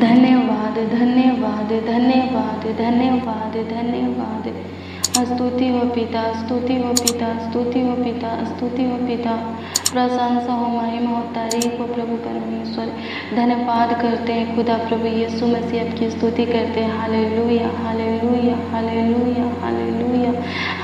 धन्यवाद धन्यवाद धन्यवाद धन्यवाद धन्यवाद। स्तुति हो पिता स्तुति हो पिता स्तुति हो पिता स्तुति हो पिता। प्रशंसा हो महिमा हो तारीफ़ हो प्रभु परमेश्वर। धन्यवाद करते हैं खुदा प्रभु यीशु मसीह की स्तुति करते हैं। Hallelujah hallelujah hallelujah hallelujah.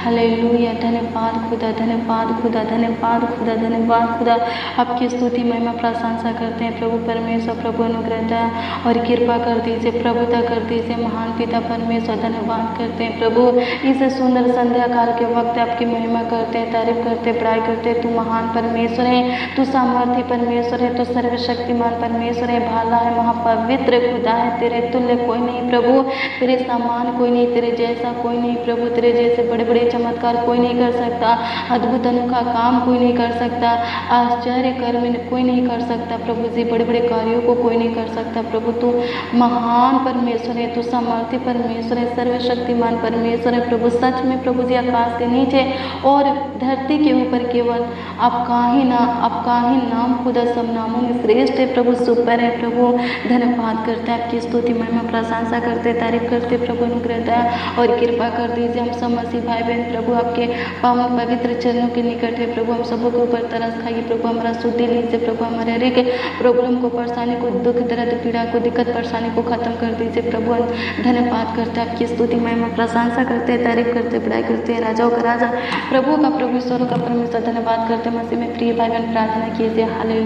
Hallelujah, धन्यवाद खुदा धन्यवाद खुदा धन्यवाद खुदा धन्यवाद खुदा। आपकी स्तुति महिमा प्रशंसा करते हैं प्रभु परमेश्वर, प्रभु अनुग्रहता और कृपा कर दीजिए, प्रभुता कर दीजिए, महान पिता परमेश्वर, धन्यवाद करते हैं प्रभु। इस सुंदर संध्या काल के वक्त आपकी महिमा करते हैं, तारीफ़ करते हैं पढ़ाई करते हैं। तू महान परमेश्वर है, तू सामर्थ्य परमेश्वर है, तू सर्वशक्तिमान परमेश्वर है, भाला है, महापवित्र खुदा है, तेरे तुल्य कोई नहीं प्रभु। तेरे समान कोई नहीं, तेरे जैसा कोई नहीं प्रभु। तेरे जैसे बड़े बड़े चमत्कार कोई नहीं कर सकता, अद्भुत अनोखा काम कोई नहीं कर सकता, आश्चर्य कर्म कोई नहीं कर सकता, प्रभु जी बड़े बड़े कार्यों को कोई नहीं कर सकता, प्रभु तू महान परमेश्वर है, तू सामर्थ्य परमेश्वर है, सर्वशक्तिमान परमेश्वर है, प्रभु सच में प्रभु जी आकाश के नीचे और धरती के ऊपर केवल आपका ही नाम आपका ही नाम खुदा सब नामों में श्रेष्ठ है, प्रभु सुपर है, प्रभु धन्यवाद करते हैं, आपकी स्तुति महिमा, प्रशंसा करते तारीफ़ करते प्रभु अनुग्रहता और कृपा कर दीजिए, हम सब मसीह भाई बहन प्रभु, आपके पावन पवित्र चरणों के निकट है। प्रभु, हम सबों के ऊपर तरस खाइए। प्रभु हमारा शुद्धि लीजिए। प्रभु हमारे हर एक प्रॉब्लम को, परेशानी को, दुख, दर्द, पीड़ा को, दिक्कत, परेशानी को खत्म कर दीजिए। प्रभु धन्यवाद करते हैं। आपकी स्तुति, महिमा, प्रशंसा करते हैं, तारीफ़ करते पढ़ाई करते हैं, राजाओं का राजा। प्रभु का प्रभु, ईश्वरों का परमेश्वर, धन्यवाद करते हैं। मसीह में प्रिय भाई बहन, प्रार्थना कीजिए। हाले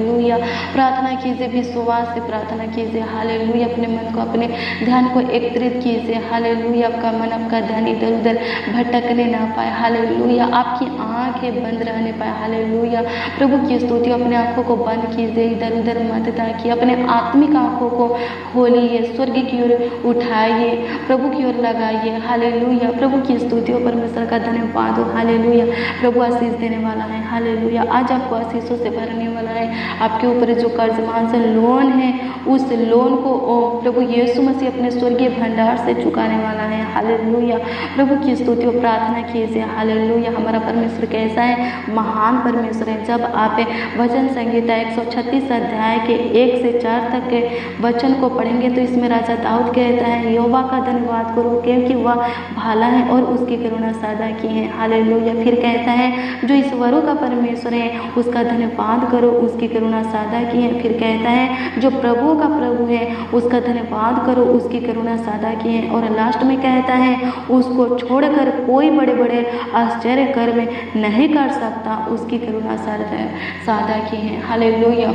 प्रार्थना कीजिए, विश्वास से प्रार्थना कीजिए। हाले अपने मन को, अपने ध्यान को एकत्रित कीजिए। हाले आपका मन, आपका ध्यान इधर उधर भटकने ना पाए। हाले आपकी आँखें बंद रहने पाए। हाले प्रभु की स्तुति अपने आँखों को बंद कीजिए। इधर उधर मत ताकि अपने आत्मिक आँखों को खोलिए। स्वर्ग की ओर उठाइए। प्रभु की ओर लगाइए। हाले प्रभु की स्तुतियों परमेश्वर का धन्यवाद हो हाले प्रभु आशीष देने वाला है। हाले आज आपको आशीषों से भरने वाला है। आपके ऊपर जो कर्ज मान से लोन है, उस लोन को, ओ प्रभु यीशु मसीह अपने स्वर्गीय भंडार से चुकाने वाला है। हाले प्रभु की स्तुति और प्रार्थना कीजिए हाले हमारा परमेश्वर कैसा है? महान परमेश्वर है। जब आप वचन संहिता एक अध्याय के एक से चार तक के वचन को पढ़ेंगे तो इसमें राजा दाऊद कहता है योवा का धन्यवाद करो, क्योंकि वह भाला है और उसकी करुणा सादा की है। हाले फिर कहता है, जो ईश्वरों का परमेश्वर है, उसका धन्यवाद करो, उसकी करुणा सादा की है। फिर कहता है, जो प्रभु का प्रभु है, उसका धन्यवाद करो, उसकी करुणा सादा की है। और लास्ट में कहता है, उसको छोड़कर कोई बड़े बड़े आश्चर्य कर्म नहीं कर सकता। उसकी करुणा सादा की है। हाले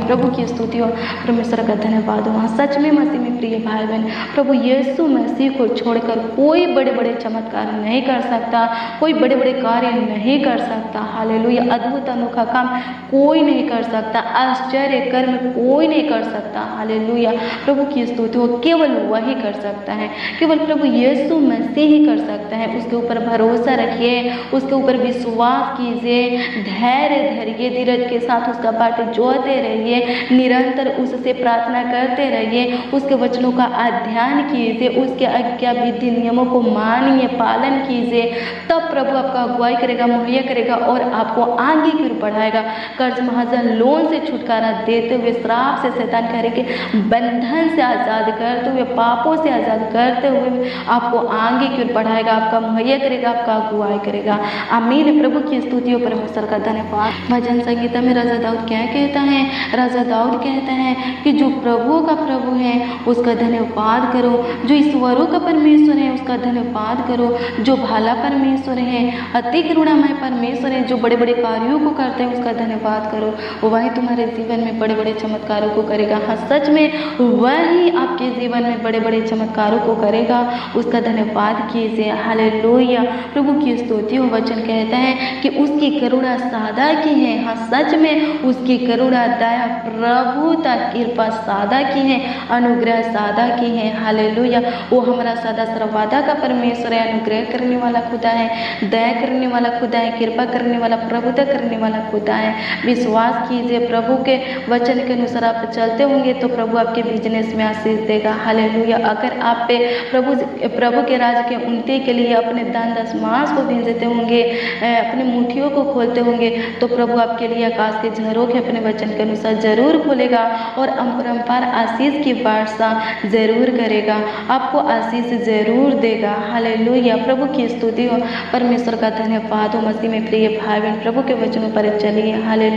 प्रभु की स्तुति और परमेश्वर का धन्यवाद हो। सच में मसीह में प्रिय भाई बहन प्रभु यीशु मसीह को छोड़कर कोई बड़े बड़े चमत्कार नहीं कर सकता, कोई बड़े बड़े कार्य नहीं कर सकता। हाले अद्भुत अनोखा काम कोई नहीं कर सकता। आश्चर्य कर्म कोई नहीं कर सकता। हाले प्रभु की स्तुति हो, केवल वही कर सकता है। केवल प्रभु यीशु मसीह ही कर सकता है। उसके ऊपर भरोसा रखिए। उसके ऊपर विश्वास कीजिए। धैर्य धरिए धीरज के साथ उसका बाट जोते रहिए। निरंतर उससे प्रार्थना करते रहिए। उसके वचनों का अध्ययन कीजिए। उसके आज्ञा विधि नियमों को मानिए, पालन कीजिए। तब प्रभु आपका अगुवाई करेगा, मुहैया करेगा और आपको आगे की ओर बढ़ाएगा। कर्ज महाजन लोन से छुटकारा देते हुए, श्राप से शैतान करेंगे बंधन से आज़ाद करते हुए, पापों से आज़ाद करते हुए आपको आगे की ओर बढ़ाएगा। आपका मुहैया करेगा, आपका अगुवाई करेगा। अमीन प्रभु की स्तुतियों पर परमेश्वर का धन्यवाद। भजन संगीता में राजा दाऊद क्या कहता है? राजा दाऊद कहता है कि जो प्रभु का प्रभु है, उसका धन्यवाद करो। जो ईश्वरों का परमेश्वर है, उसका धन्यवाद करो। जो भाला परमेश्वर है, अति करुणामय परमेश्वर है, जो बड़े बड़े कार्यों को करते हैं, उसका धन्यवाद करो। वही तुम्हारे जीवन में बड़े बड़े चमत्कारों को करेगा। हाँ सच में वही आपके जीवन में बड़े बड़े चमत्कारों को करेगा। उसका धन्यवाद कीजिए। हाले प्रभु की स्तुति वचन कहता है कि उसकी करुणा सादा की है। हाँ सच में उसकी करुणा दया प्रभुता कृपा सादा की है, अनुग्रह सादा की है। हाले वो हमारा सादा सर्वादा का परमेश्वर है, अनुग्रह करने वाला खुदा है, दया करने वाला खुदा है, कृपा करने वाला, प्रभुता करने वाला खुदा है। विश्वास कीजिए प्रभु के वचन के अनुसार आप चलते होंगे तो प्रभु आपके बिज़नेस में आशीष देगा। हाले अगर आप पे प्रभु प्रभु के राज के उन्नति के लिए अपने दान दसमास को भेजते होंगे अपने मुठियों को खोलते होंगे तो प्रभु आपके लिए आकाश के झरोखे अपने वचन के अनुसार ज़रूर खोलेगा और अपरम्पार आशीष की वर्षा ज़रूर करेगा, आपको आशीष ज़रूर देगा। हाले प्रभु की स्तुति हो। परमेश्वर का धन्यवाद हो। मसीह में प्रिय भाई बहन प्रभु के वचनों पर चलिए। हाले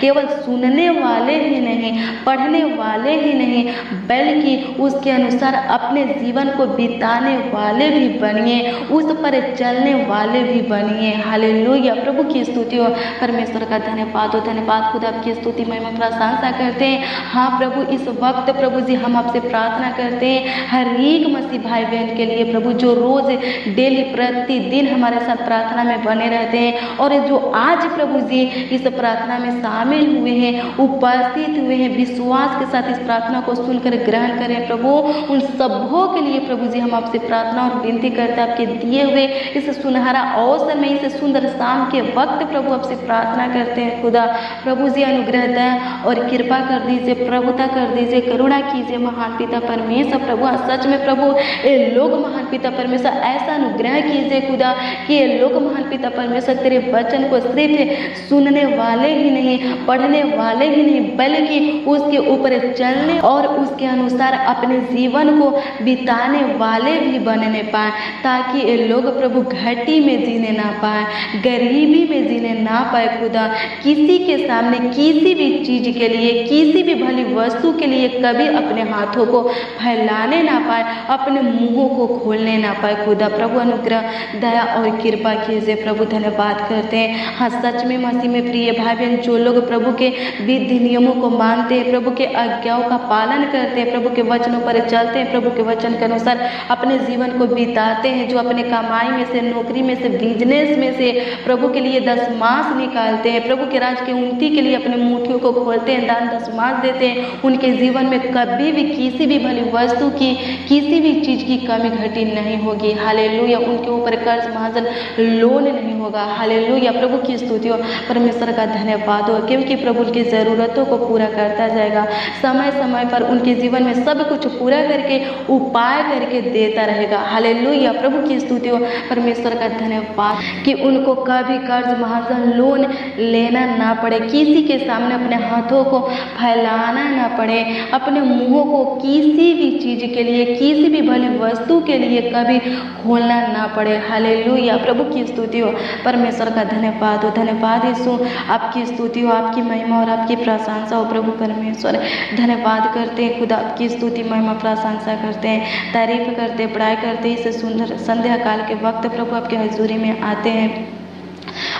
केवल सुनने वाले ही नहीं, पढ़ने वाले ही नहीं बल्कि उसके अनुसार अपने जीवन को बिताने वाले भी बनिए, उस पर चलने वाले भी बनिए। हाले प्रभु की स्तुति हो। परमेश्वर का धन्यवाद हो। धन्यवाद। खुद आपकी स्तुति महिमा प्रशंसा करते हैं। हाँ प्रभु, इस वक्त प्रभु जी हम आपसे प्रार्थना करते हैं। हर एक मसीह भाई बहन के लिए प्रभु, जो रोज़ डेली प्रतिदिन हमारे साथ प्रार्थना में बने रहते हैं और जो आज प्रभु जी इस प्रार्थना में शामिल हुए हैं, उपस्थित हुए हैं, विश्वास के साथ इस प्रार्थना को सुनकर ग्रहण करें। प्रभु, उन सबों के लिए प्रभु जी, हम आपसे प्रार्थना और विनती करते हैं आपके दिए हुए इस सुनहरा अवसर में, इस सुंदर शाम के वक्त प्रभु आपसे प्रार्थना करते हैं। खुदा, प्रभु जी, अनुग्रह दें और कृपा कर दीजिए, प्रभुता कर दीजिए, करुणा कीजिए, महान पिता परमेश्वर प्रभु। सच में प्रभु, ये लोग महान पिता परमेश्वर, ऐसा अनुग्रह कीजिए खुदा कि ये लोग महान पिता परमेश्वर तेरे वचन को सिर्फ़ सुनने वाले ही नहीं, पढ़ने वाले ही नहीं, बल्कि उसके ऊपर चलने और उसके अनुसार अपने जीवन को बिताने वाले भी बनने पाए, ताकि ये लोग प्रभु घटी में जीने ना पाए, गरीबी में जीने ना पाए खुदा। किसी के सामने किसी भी चीज़ के लिए, किसी भी भली वस्तु के लिए कभी अपने हाथों को फैलाने ना पाए, अपने मुंहों को खोलने ना पाए खुदा। प्रभु अनुग्रह, दया और कृपा कीजिए प्रभु धन्यवाद करते हैं। हाँ सच में मसीह में प्रिय भाई बहन, जो लोग प्रभु के विधि नियमों को मानते हैं, प्रभु के आज्ञाओं का पालन करते हैं प्रभु के वचनों पर, चलते हैं प्रभु के वचन के अनुसार, अपने जीवन को बिताते हैं, जो अपने कमाई में से, नौकरी में से बिज़नेस में से प्रभु के लिए दस मास निकालते हैं। प्रभु के राज की उन्नति के लिए अपने मुठियों को खोलते हैं, दान दस मास देते हैं। उनके जीवन में कभी भी किसी भी भली वस्तु की, किसी भी चीज़ की कमी घटी नहीं होगी। हाले उनके ऊपर कर्ज महाजन लोन नहीं होगा। हाले प्रभु की स्तुति हो परमेश्वर का धन्यवाद हो क्योंकि प्रभु उनकी ज़रूरतों को पूरा करता जाएगा। समय समय पर उनके जीवन में सब कुछ पूरा करके, उपाय करके देता रहेगा। हाले प्रभु की स्तुति हो। परमेश्वर का धन्यवाद कि उनको कभी कर्ज, महाजन, लोन लेना ना पड़े। किसी के सामने अपने हाथों को फैलाना ना पड़े। अपने मुंहों को किसी चीज़ के लिए, किसी भी भली वस्तु के लिए कभी खोलना ना पड़े। हाले प्रभु की स्तुति हो। परमेश्वर का धन्यवाद हो। धन्यवाद यीशु। आपकी स्तुति हो, आपकी महिमा और आपकी प्रशंसा हो प्रभु परमेश्वर। धन्यवाद करते हैं, खुद आपकी स्तुति, महिमा, प्रशंसा करते हैं, तारीफ़ करते, पढ़ाई करते इस सुंदर संध्या काल के वक्त प्रभु आपके हजूरी में आते हैं।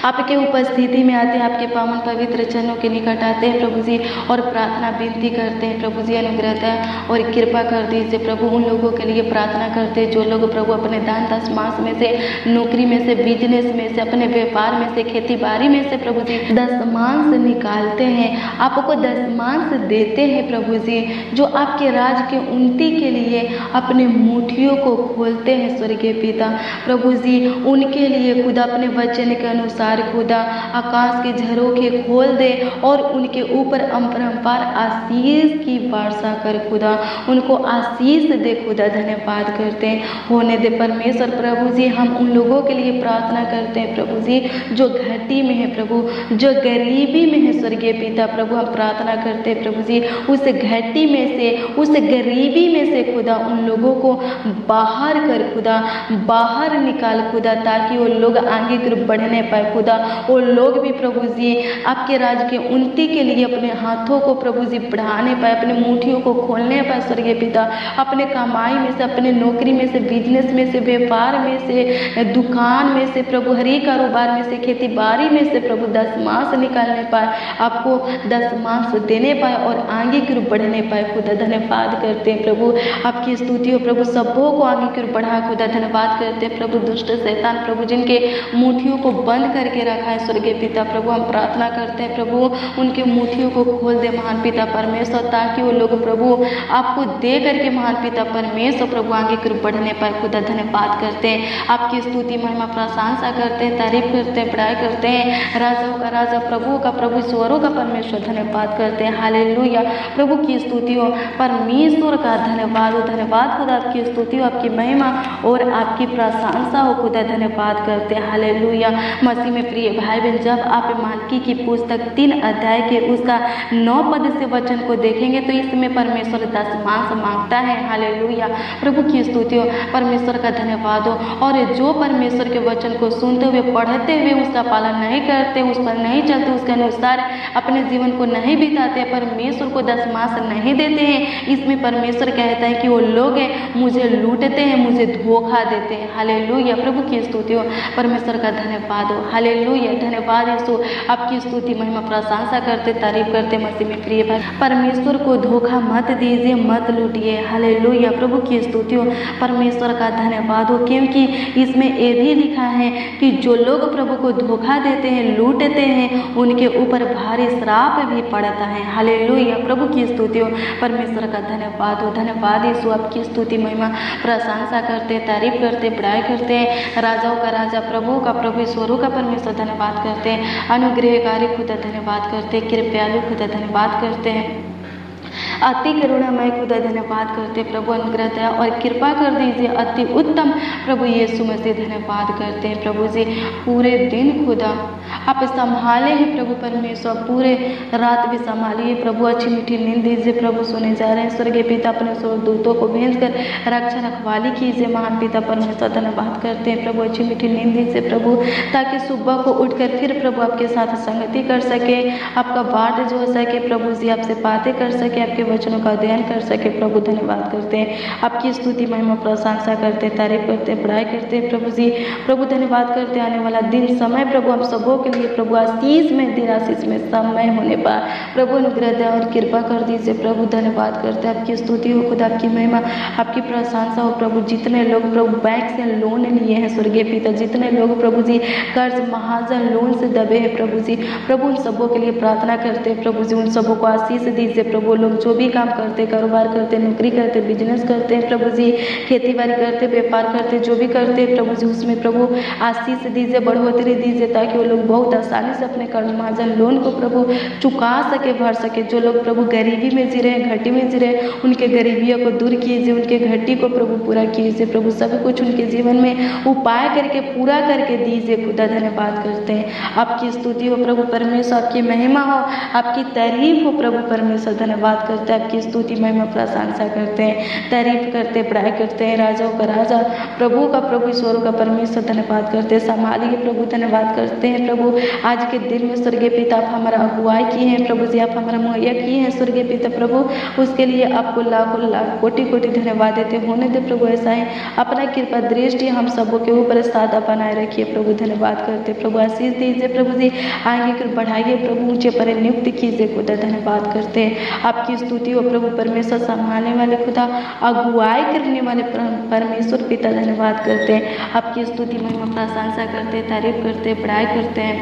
आपके उपस्थिति में आते हैं, आपके पावन पवित्र चरणों के निकट आते हैं प्रभु जी और प्रार्थना विनती करते हैं, प्रभु जी अनुग्रह और कृपा कर दीजिए प्रभु, उन लोगों के लिए प्रार्थना करते हैं जो लोग प्रभु अपने दान दस मास में से, नौकरी में से बिज़नेस में से, अपने व्यापार में से खेती बाड़ी में से प्रभु जी दसमांश निकालते हैं, आपको दसमांश देते हैं प्रभु जी, जो आपके राज के उन्नति के लिए अपने मुठियों को खोलते हैं स्वर्गीय पिता। प्रभु जी, उनके लिए खुद अपने वचन के अनुसार खुदा आकाश के झरोखे खोल दे और उनके ऊपर अपरम्पार आशीष की वर्षा कर खुदा। उनको आशीष दे खुदा, धन्यवाद करते हैं। होने दे परमेश्वर, प्रभु जी, हम उन लोगों के लिए प्रार्थना करते हैं। प्रभु जी, जो घटी में है, प्रभु, जो गरीबी में है, स्वर्गीय पिता, प्रभु, हम प्रार्थना करते हैं। प्रभु जी, उस घटी में से, उस गरीबी में से खुदा, उन लोगों को बाहर कर खुदा, बाहर निकाल खुदा, ताकि वो लोग आगे बढ़ने पाए खुदा। वो लोग भी प्रभु जी, आपके राज के उन्नति के लिए अपने हाथों को प्रभु जी बढ़ाने पाए, अपने मुठियों को खोलने पाए स्वर्गीय पिता। अपने कमाई में से, अपने नौकरी में से बिज़नेस में से, व्यापार में से, दुकान में से, प्रभु हरी कारोबार में से खेती बाड़ी में से प्रभु दस मास निकालने पाए, आपको दस मास देने पाए और आगे की रूप बढ़ने पाए। खुदा धन्यवाद करते हैं प्रभु, आपकी स्तुति हो प्रभु, सबों को आगे की रूप बढ़ा। खुदा धन्यवाद करते हैं प्रभु, दुष्ट शैतान प्रभु, जिनके मुठियों को बंद कर करके रखा है। स्वर्गीय पिता प्रभु, हम प्रार्थना करते हैं, प्रभु, उनके मुठियों को खोल दे महान पिता परमेश्वर, ताकि वो लोग प्रभु, आपको दे करके महान पिता परमेश्वर, प्रभु, आगे कर बढ़ने पर खुदा धन्यवाद करते हैं। आपकी स्तुति, महिमा, प्रशंसा करते हैं, तारीफ़ करते हैं, पढ़ाई करते हैं। राजाओं का राजा प्रभु का प्रभु स्वरों का परमेश्वर धन्यवाद करते हैं। हाले प्रभु की स्तुति हो, परमेश्वर का धन्यवाद हो। धन्यवाद खुदा, आपकी स्तुति हो, आपकी महिमा और आपकी प्रशंसा हो। खुदा धन्यवाद करते हैं। हाले मसीह में प्रिय भाई बहन जब आप मानकी की पुस्तक तीन अध्याय के उसका नौ पद से वचन को देखेंगे तो इसमें परमेश्वर दस मांस माँगता है। हाले प्रभु की स्तुति हो परमेश्वर का धन्यवाद हो और जो परमेश्वर के वचन को सुनते हुए, पढ़ते हुए उसका पालन नहीं करते, उस पर नहीं चलते, उसके अनुसार अपने जीवन को नहीं बिताते, परमेश्वर को दस मास नहीं देते हैं। इसमें परमेश्वर कहता है कि वो लोग हैं, मुझे लूटते हैं, मुझे धोखा देते हैं। हाले प्रभु की स्तुति हो परमेश्वर का धन्यवाद। हो हाले धन्यवाद यीशु। आपकी स्तुति, महिमा, प्रशंसा करते, तारीफ़ करते, मसीह में प्रिय भाई। परमेश्वर को धोखा मत दीजिए, मत लूटिए। हाले प्रभु की स्तुति हो। परमेश्वर का धन्यवाद हो, क्योंकि इसमें ये भी लिखा है कि जो लोग प्रभु को धोखा देते हैं, लूटते हैं, उनके ऊपर भारी श्राप भी पड़ता है। हाले प्रभु की स्तुति हो। परमेश्वर का धन्यवाद हो। धन्यवाद यीशु, आपकी स्तुति, महिमा, प्रशंसा करते, तारीफ़ करते पढ़ाई करते। राजाओं का राजा प्रभु का प्रभु स्वरूप का परमेश्वर धन्यवाद करते हैं। अनुग्रहकारी खुदा धन्यवाद करते हैं। कृपयालु खुदा धन्यवाद करते हैं। अति करुणामय खुदा धन्यवाद करते प्रभु अनुग्रह दया और कृपा कर दीजिए। अति उत्तम प्रभु यीशु मसीह धन्यवाद करते हैं। प्रभु जी, पूरे दिन खुदा आप संभाले हैं प्रभु परमेश्वर, पूरे रात भी संभालिए। प्रभु अच्छी मीठी नींद दीजिए, प्रभु सुने जा रहे हैं। स्वर्गीय पिता अपने दूतों को भेज कर रक्षा रखवाली कीजिए। महान पिता परमेश्वर, धन्यवाद करते हैं। प्रभु अच्छी मीठी नींद दीजिए प्रभु, ताकि सुबह को उठकर फिर प्रभु आपके साथ संगति कर सके, आपका बाट जो हो सके, प्रभु जी आपसे बातें कर सके, आपके वचनों का अध्ययन कर सके। प्रभु, धन्यवाद करते हैं। आपकी स्तुति, महिमा, प्रशंसा करते हैं, तारीफ़ करते हैं पढ़ाई करते हैं प्रभु जी। प्रभु, धन्यवाद करते आने वाला दिन, समय प्रभु हम सबों के लिए प्रभु आशीष में दिन आशीष में समय होने पर प्रभु अनुग्रह दे और कृपा कर दीजिए। प्रभु, धन्यवाद करते हैं आपकी स्तुति हो, खुद आपकी महिमा, आपकी प्रशंसा हो। प्रभु, जितने लोग प्रभु बैंक से लोन लिए हैं, स्वर्गीय पिता, जितने लोग प्रभु जी कर्ज, महाजन लोन से दबे हैं, प्रभु जी, प्रभु उन सबों के लिए प्रार्थना करते हैं। प्रभु जी, उन सबों को आशीष दीजिए। प्रभु, लोग जो भी काम करते कारोबार करते नौकरी करते बिज़नेस करते हैं, प्रभु जी खेती बाड़ी करते व्यापार करते जो भी करते प्रभु जी, उसमें प्रभु आशीष दीजिए, बढ़ोतरी दीजिए, ताकि वो लोग बहुत आसानी से अपने कर्ज महाजन लोन को प्रभु चुका सके, भर सके। जो लोग प्रभु गरीबी में जी रहे हैं, घटी में जी रहे हैं, उनके गरीबियों को दूर कीजिए, उनके घटी को प्रभु पूरा कीजिए। प्रभु सब कुछ उनके जीवन में उपाय करके, पूरा करके दीजिए। खुदा धन्यवाद करते हैं। आपकी स्तुति हो प्रभु परमेश्वर, आपकी महिमा हो, आपकी तारीफ़ हो प्रभु परमेश्वर। धन्यवाद करते हैं। आपकी स्तुति, महिमा, प्रशंसा करते हैं। तारीफ़ करते, पढ़ाई करते हैं। राजाओं का राजा, प्रभु का, प्रभु ईश्वरों का परमेश्वर। धन्यवाद करते हैं। संभालिए प्रभु, धन्यवाद करते हैं प्रभु। आज के दिन में स्वर्गीय पिता आप हमारा अगुवाई किए हैं, प्रभु जी, आप हमारा मुहैया किए हैं, स्वर्गीय पिता प्रभु। उसके लिए आपको लाखों, लाख कोटि कोटि धन्यवाद देते होने दे प्रभु, ऐसा है अपना कृपा, दृष्टि हम सबों के ऊपर सादा बनाए रखिए, प्रभु। धन्यवाद करते प्रभु, आशीष दीजिए प्रभु जी। आगे कर बढ़ाइए प्रभु, ऊँचे पर नियुक्त कीजिए खुदा। धन्यवाद करते हैं। आपकी स्तुति हो प्रभु, परमेश्वर संभालने वाले खुदा, अगुवाई करने वाले परमेश्वर पिता। धन्यवाद करते हैं। आपकी स्तुति महिमा प्रशंसा करते तारीफ़ करते पढ़ाई करते हैं।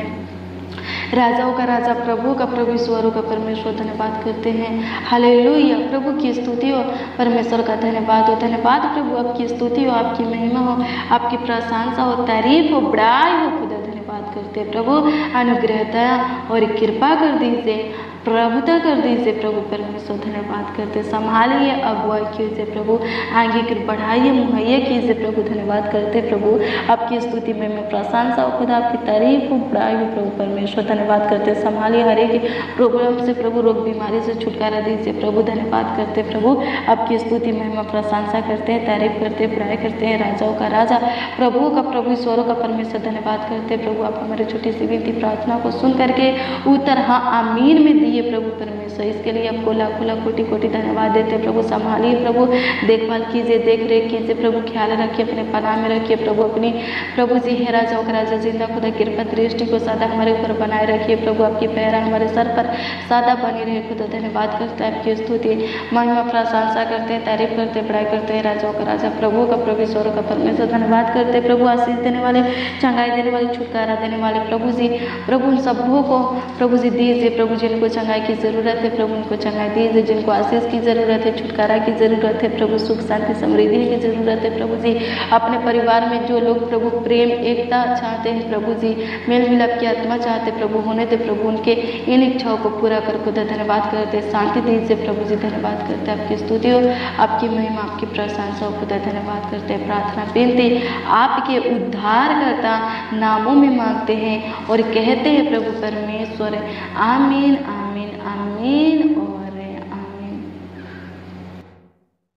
राजाओं का राजा प्रभु का प्रभु, ईश्वरों का परमेश्वर, धन्यवाद करते हैं। हले प्रभु की स्तुति हो, परमेश्वर का धन्यवाद हो। धन्यवाद प्रभु, आपकी स्तुति हो, आपकी महिमा हो, आपकी प्रशंसा हो, तारीफ़ हो, बड़ाई हो, खुदा धन्यवाद करते प्रभु, अनुग्रहता और कृपा कर दीजिए। प्रभुता कर दीजिए प्रभु, परमेश्वर धन्यवाद करते संभालिए अगुवाई कीजिए प्रभु। आगे की बढ़ाइए, मुहैया कीजिए प्रभु, धन्यवाद करते प्रभु। आपकी स्तुति में मैं प्रशंसा हो खुदा आपकी तारीफ़ हो। बड़ाई हो प्रभु, परमेश्वर धन्यवाद करते संभालिए हर एक प्रोग्राम से प्रभु, रोग बीमारी से छुटकारा दीजिए प्रभु, धन्यवाद करते प्रभु। आपकी स्तुति में मैं प्रशंसा करते हैं, तारीफ़ करते हैं बड़ाई करते हैं, राजाओं का राजा प्रभु का प्रभु, ईश्वरों का परमेश्वर धन्यवाद करते प्रभु, आप हमारे छोटी सी विनती, प्रार्थना को सुन करके उत्तर हाँ आमीन में दिए रखिए प्रभु परमेश्वर इसके लिए आपको लाखों लाख कोटि कोटि धन्यवाद देते हैं। प्रभु संभालिए प्रभु, देखभाल कीजिए देख रेख कीजिए, प्रभु, ख्याल रखिए, अपने पनाह में रखिए, प्रभु, अपनी, प्रभु जी, हे राजा राजा, ज़िंदा खुदा, कृपा, दृष्टि को सदा हमारे ऊपर बनाए रखिए। प्रभु, आपकी पैरा हमारे सर पर सदा बनी रहे। खुदा, धन्यवाद करते हैं, आपकी स्तुति, महिमा, प्रशंसा करते हैं, तारीफ़ करते हैं पढ़ाई करते हैं, राजाओं का राजा, प्रभु का प्रभु ईश्वर का परमेश्वर, धन्यवाद करते प्रभु, आशीष देने वाले, चंगाई देने वाले, छुटकारा देने वाले, प्रभु जी, प्रभु, उन सबों को, प्रभु जी, दीजिए, प्रभु जिनको चंगाई की ज़रूरत है, प्रभु उनको चंगाई दीजिए जिनको आशीष की ज़रूरत है, छुटकारा की ज़रूरत है, प्रभु सुख, शांति, समृद्धि की ज़रूरत है, प्रभु जी। अपने परिवार में जो लोग प्रभु प्रेम, एकता चाहते हैं, प्रभु जी मेल मिलाप की आत्मा चाहते प्रभु होने दे, प्रभु उनके इन इच्छाओं को पूरा कर, खुदा धन्यवाद करते शांति दीजिए, प्रभु जी, धन्यवाद करते आपकी स्तुति हो आपकी महिमा, आपकी प्रशंसा खुदा धन्यवाद करते हैं, प्रार्थना बेनती आपके उद्धार करता नामों में मांगते हैं और कहते हैं, प्रभु परमेश्वर, आमीन आमीन। आमीन